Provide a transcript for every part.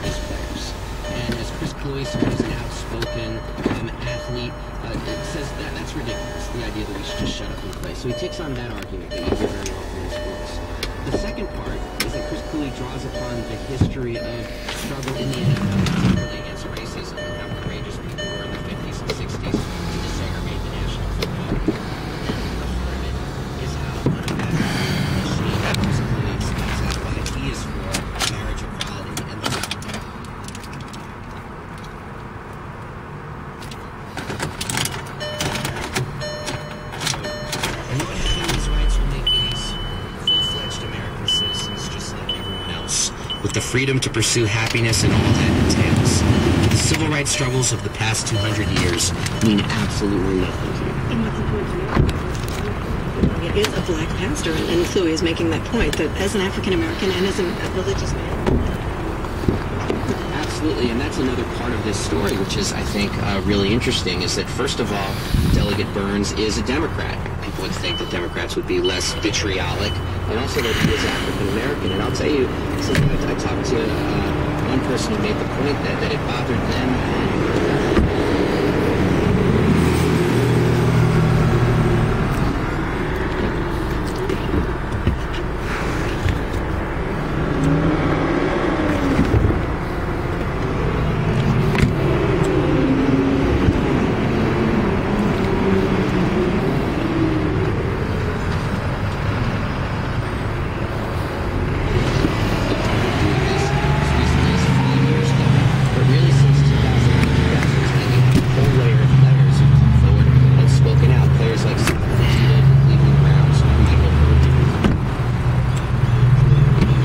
his players. And as Chris Joyce, who's an outspoken um, athlete, uh, says that that's ridiculous, the idea that we should just shut up and play. So he takes on that argument that you hear very often in sports. The second part is that Chris Kluwe draws upon the history of struggle in the NFL. With the freedom to pursue happiness and all that entails. The civil rights struggles of the past 200 years mean absolutely nothing to me it is a black pastor, and, and Kluwe is making that point that as an African American and as a religious man, Absolutely, and that's another part of this story, which is, I think, uh, really interesting, is that first of all, Delegate Burns is a Democrat. People would think that Democrats would be less vitriolic, and also that he is African American. And I'll tell you, something I, I talked to uh, one person who made the point that, that it bothered them. But really, since 2009, 2010, a whole layer of players have come forward and spoken out. Players like Steve Fujita, the Cleveland Browns, Michael Irvin.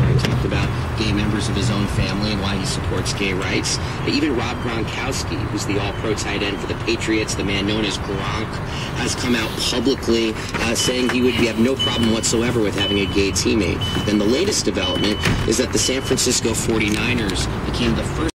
He talked about gay members of his own family and why he supports gay rights. Even Rob Gronkowski, who's the all-pro tight end for the Patriots, the man known as Gronk, has come out publicly uh, saying he would have no problem whatsoever with having a gay teammate. Then the latest development is that the San Francisco 49ers became the first